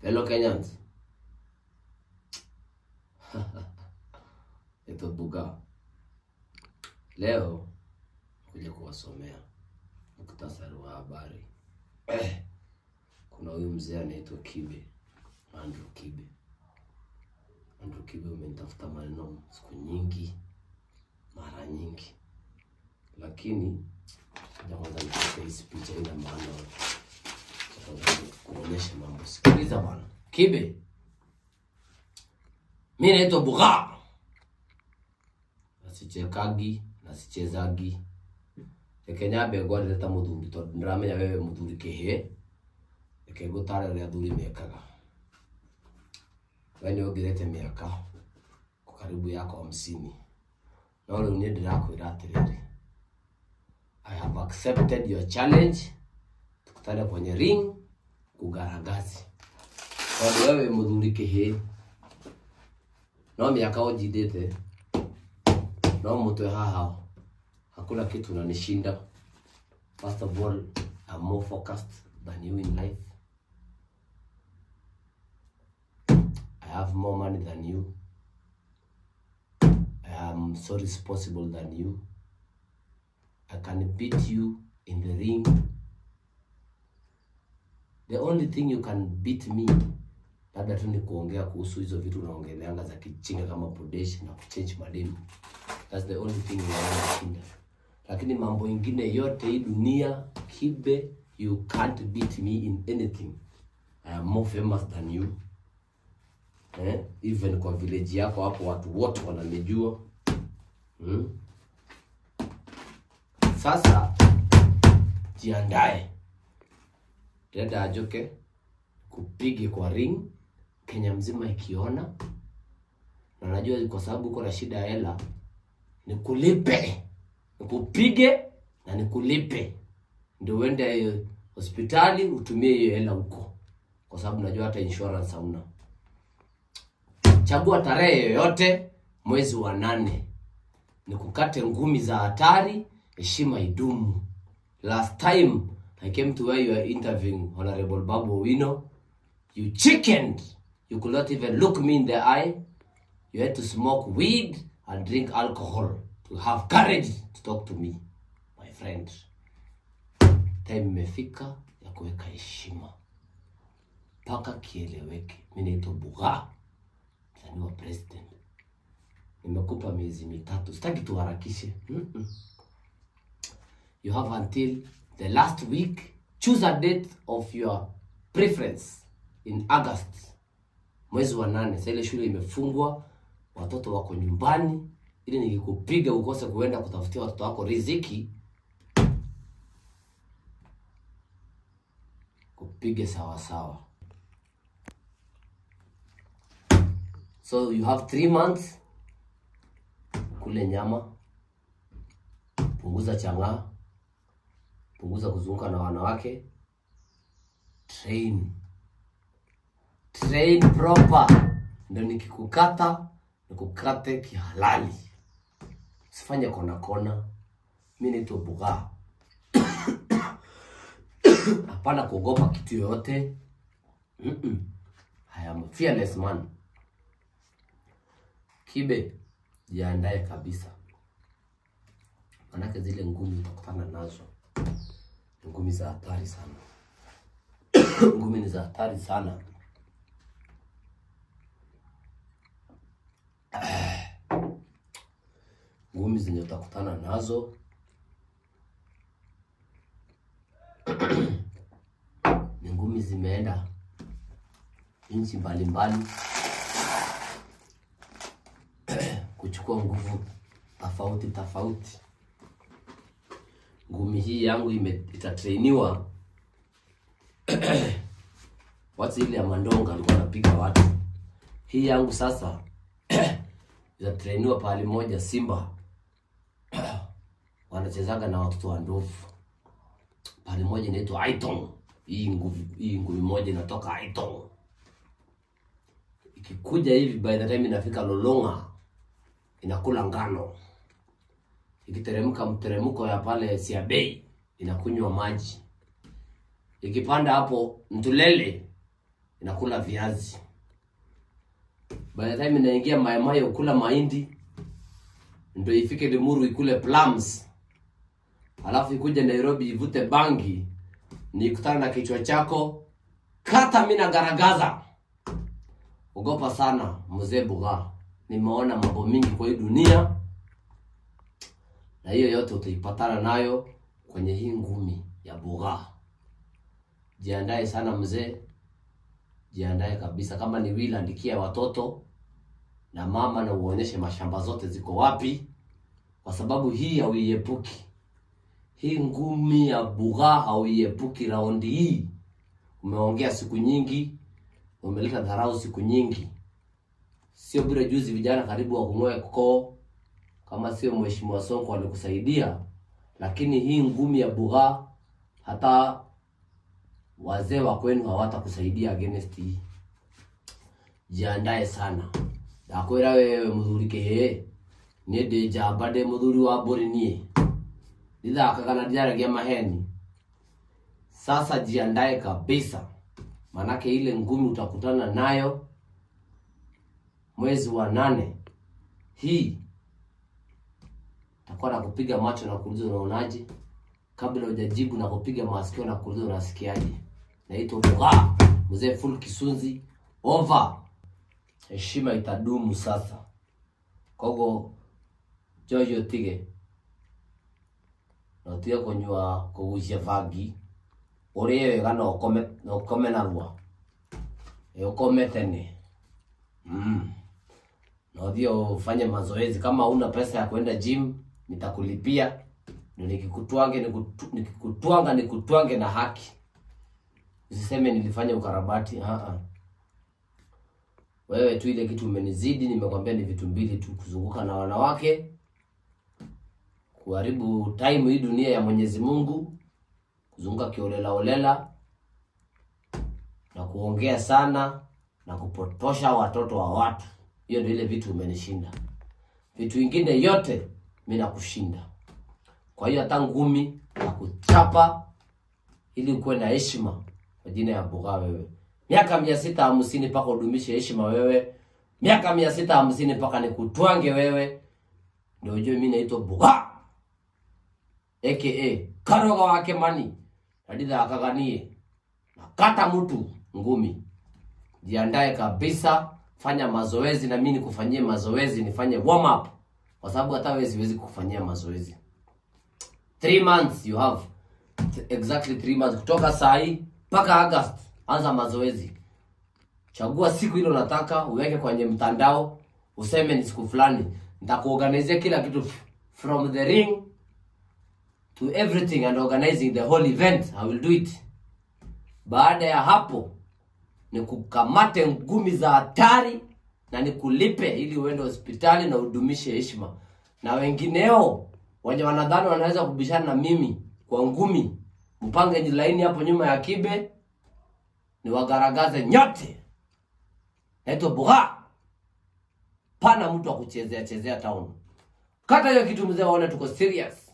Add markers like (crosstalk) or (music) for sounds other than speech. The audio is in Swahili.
Fellow Kenyans, ito Buga. Leo kuja kuwasomea muktasari wa habari. Eh, kuna huyu mzee anaitwa Kibe, Andrew Kibe. Andrew Kibe, umenitafuta maneno siku nyingi, mara nyingi, lakini kwanza nipate hizi picha ina maana kuonyesha mambo. Sikiliza bwana. Kibe, mi naitwa Buga, nasichekagi nasichezagi. Reke ngwarĩre ta muthuri tondu ndiramenya wewe muthuri kihie reke ngũtare ũrĩa athuri mekaga. We nĩ ongerete mĩaka karibu yako hamsini no riu nie ndirakwira atiriri I have accepted your challenge. Tukutane kwenye ring kugaragazi tondũ wewe mũthuri kĩhĩ no mĩaka ũnjindĩte no mũtwe haha hakuna kitu unanishinda. First of all, I'm. I have more money than you. I am so responsible than you. I can beat you in the ring. The only thing you can beat me labda tu ni kuongea kuhusu hizo vitu unaongeleanga za kichinga kama podesh na kuchange madimu That's the only thing unaona lakini mambo ingine yote hii dunia Kibe, you can't beat me in anything. I am more famous than you. Eh? Even kwa village yako hapo watu wote wananijua. Hmm? Sasa jiandae, dada Ajoke kupige kwa ring, Kenya mzima ikiona, na najua kwa sababu uko na shida ya hela, nikulipe nikupige na nikulipe, ndio uende hospitali utumie hiyo hela huko, kwa sababu najua hata insurance hauna. Chagua tarehe yoyote mwezi wa nane, nikukate ngumi za hatari, heshima idumu. Last time I came to where you are interviewing Honorable Babu Owino, you chickened. You could not even look me in the eye. You had to smoke weed and drink alcohol to have courage to talk to me my friend. Time imefika ya kuweka heshima mpaka kieleweke. Mimi naitwa Buga, msanii president. Nimekupa miezi mitatu, sitaki tuharakishe. You have until the last week. Choose a date of your preference in August, mwezi wa nane. Sasa ile shule imefungwa, watoto wako nyumbani ili nikikupiga ukose kuenda kutafutia watoto wako riziki, kupige sawa sawa. So you have three months, kule nyama, punguza chang'aa, punguza kuzunguka na wanawake, train train proper, ndio nikikukata nikukate kihalali sifanye kona kona. Mi naitwa Buga, (coughs) hapana kuogopa kitu yoyote. mm -mm. I am fearless man. Kibe, jiandae kabisa, manake zile ngumu utakutana nazo ngumi za hatari sana (coughs) ngumi ni za hatari sana. (coughs) ngumi zenye utakutana nazo (coughs) ni ngumi zimeenda nchi mbalimbali kuchukua nguvu tofauti tofauti. Ngumi hii yangu itatrainiwa. (clears throat) Watu ile ya Mandonga alikuwa anapiga watu, hii yangu sasa (clears throat) itatrainiwa pahali moja Simba. (clears throat) Wanachezaga na watoto wa ndovu. Pahali moja inaitwa Aiton. Hii ngumi hii ngumi moja inatoka Aiton, ikikuja hivi, by the time inafika Lolonga inakula ngano, ikiteremka mteremko ya pale Siabei inakunywa maji, ikipanda hapo Ntulele inakula viazi. By the time inaingia mayamayo kula mahindi, ndio ifike Limuru ikule plums, alafu ikuje Nairobi ivute bangi, nikutana na kichwa chako kata mina garagaza. Ogopa sana mzee Buga, nimeona mambo mingi kwa hii dunia, na hiyo yote utaipatana nayo kwenye hii ngumi ya Buga. Jiandae sana mzee, jiandae kabisa. Kama ni wili, andikia watoto na mama na uonyeshe mashamba zote ziko wapi, kwa sababu hii hauiepuki. Hii ngumi ya bugha hauiepuki. Raundi hii umeongea siku nyingi, umeleta dharau siku nyingi, sio bure. Juzi vijana karibu wakung'oe koo, kama sio mheshimiwa Sonko alikusaidia, lakini hii ngumi ya bugha, hata wazee wa kwenu hawatakusaidia against hii. Jiandae sana. Ndakwira wewe muthuri kihe ni ndi ndi muthuri wa mburi nie. Ndithakaga na ndiraregia maheni. Sasa jiandae kabisa. Manake ile ngumi utakutana nayo mwezi wa nane. Hii takuwa na kupiga macho na kuuliza unaonaje? Kabla hujajibu na kupiga masikio na kuuliza unasikiaje? Naitwa Buga mzee full kisunzi. Over. Heshima itadumu sasa. Kogo jojo tige na utige kunyua kugucia bangi. Urie wega na ukome na ukome narua e ukome tene. Mm. na uthie ufanye mazoezi. Kama una pesa ya kwenda gym nitakulipia. Nikikutwange nikikutwanga nikutwange na haki. Usiseme nilifanya ukarabati ah ah wewe tu ile kitu umenizidi nimekwambia ni vitu mbili tu kuzunguka na wanawake kuharibu time hii dunia ya Mwenyezi Mungu kuzunguka kiolela olela na kuongea sana na kupotosha watoto wa watu. Hiyo ndio ile vitu umenishinda. Vitu vingine yote mimi nakushinda kwa hiyo hata ngumi na kuchapa ili ukuwe na heshima kwa jina ya Buga wewe. Miaka mia sita hamsini mpaka udumishe heshima wewe. Miaka mia sita hamsini mpaka nikutwange wewe. Ndio ujue mimi naitwa Buga. Aka karoga wake mani naditha akaganie. Nakata mtu ngumi. Jiandae kabisa. Fanya mazoezi na mimi nikufanyie mazoezi nifanye warm up kwa sababu hata wewe siwezi kufanyia mazoezi. 3 months you have. Exactly 3 months. Kutoka saa hii mpaka August anza mazoezi. Chagua siku ile unataka uweke kwenye mtandao useme ni siku fulani. Nitakuorganizia kila kitu from the ring to everything and organizing the whole event. I will do it. Baada ya hapo ni kukamate ngumi za hatari na nikulipe ili uende hospitali na udumishe heshima. Na wengineo wenye wanadhani wanaweza kubishana na mimi kwa ngumi mpange jilaini hapo nyuma ya kibe ni wagaragaze nyote. Naitwa buha pana mtu wa kuchezea chezea town. Kata hiyo kitu mzee waone tuko serious